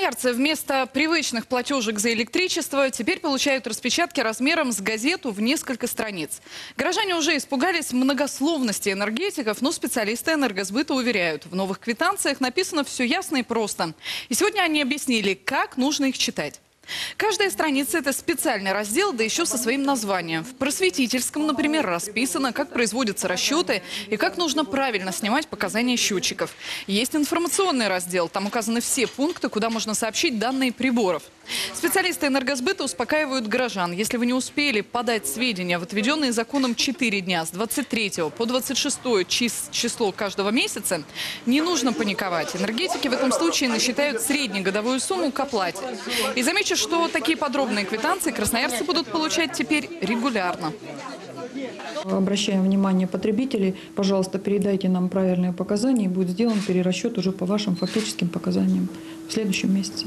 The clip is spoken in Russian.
Красноярцы вместо привычных платежек за электричество теперь получают распечатки размером с газету в несколько страниц. Горожане уже испугались многословности энергетиков, но специалисты энергосбыта уверяют, в новых квитанциях написано все ясно и просто. И сегодня они объяснили, как нужно их читать. Каждая страница – это специальный раздел, да еще со своим названием. В просветительском, например, расписано, как производятся расчеты и как нужно правильно снимать показания счетчиков. Есть информационный раздел, там указаны все пункты, куда можно сообщить данные приборов. Специалисты энергосбыта успокаивают горожан. Если вы не успели подать сведения в отведенные законом 4 дня с 23 по 26 чис- число каждого месяца, не нужно паниковать. Энергетики в этом случае насчитают среднегодовую сумму к оплате. И замечу, что такие подробные квитанции красноярцы будут получать теперь регулярно. Обращаем внимание потребителей, пожалуйста, передайте нам правильные показания, и будет сделан перерасчет уже по вашим фактическим показаниям в следующем месяце.